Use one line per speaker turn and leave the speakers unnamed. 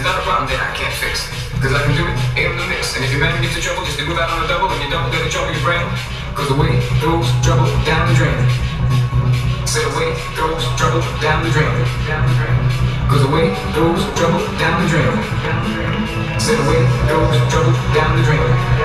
There's not a problem that I can't fix. Cause I can do it in the mix. And if your man gets in trouble, just to move out on a double and you don't get in trouble, you your brain goes away, goes trouble down the drain. Said away goes trouble down the drain. Goes away goes trouble down the drain. Said away goes trouble down the drain.